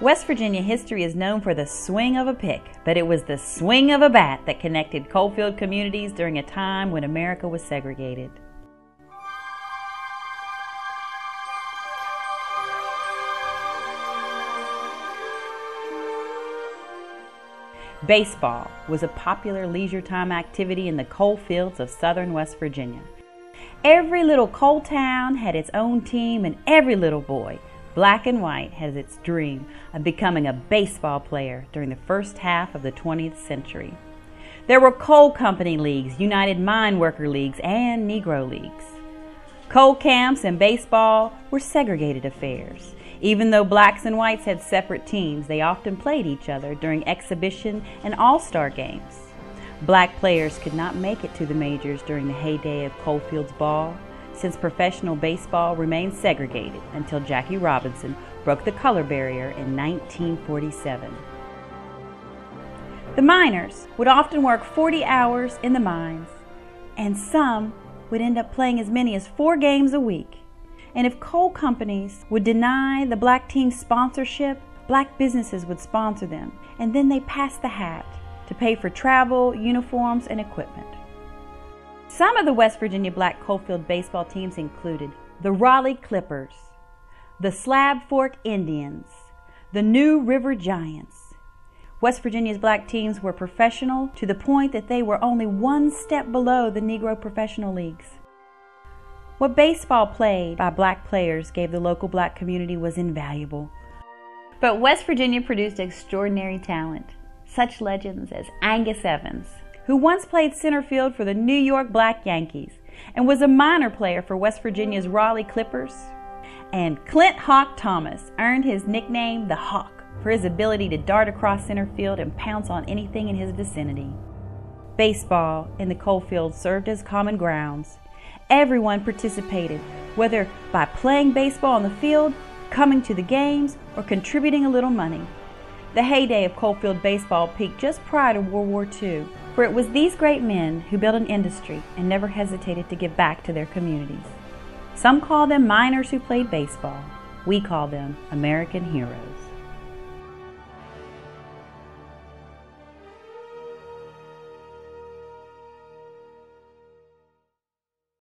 West Virginia history is known for the swing of a pick, but it was the swing of a bat that connected Coalfield communities during a time when America was segregated. Baseball was a popular leisure time activity in the coal fields of southern West Virginia. Every little coal town had its own team, and every little boy, black and white, has its dream of becoming a baseball player during the first half of the 20th century. There were coal company leagues, United Mine Worker leagues, and Negro leagues. Coal camps and baseball were segregated affairs. Even though blacks and whites had separate teams, they often played each other during exhibition and all star games. Black players could not make it to the majors during the heyday of Coalfield's ball, since professional baseball remained segregated until Jackie Robinson broke the color barrier in 1947. The miners would often work 40 hours in the mines, and some would end up playing as many as four games a week. And if coal companies would deny the black team sponsorship, black businesses would sponsor them, and then they passed the hat to pay for travel, uniforms, and equipment. Some of the West Virginia black Coalfield baseball teams included the Raleigh Clippers, the Slab Fork Indians, the New River Giants. West Virginia's black teams were professional to the point that they were only one step below the Negro professional leagues. What baseball played by black players gave the local black community was invaluable. But West Virginia produced extraordinary talent, such legends as Angus Evans, who once played center field for the New York Black Yankees and was a minor player for West Virginia's Raleigh Clippers. And Clint Hawk Thomas earned his nickname the Hawk for his ability to dart across center field and pounce on anything in his vicinity. Baseball in the coal field served as common grounds Everyone participated, whether by playing baseball on the field, coming to the games, or contributing a little money. The heyday of Coalfield baseball peaked just prior to World War II, for it was these great men who built an industry and never hesitated to give back to their communities. Some call them miners who played baseball. We call them American heroes.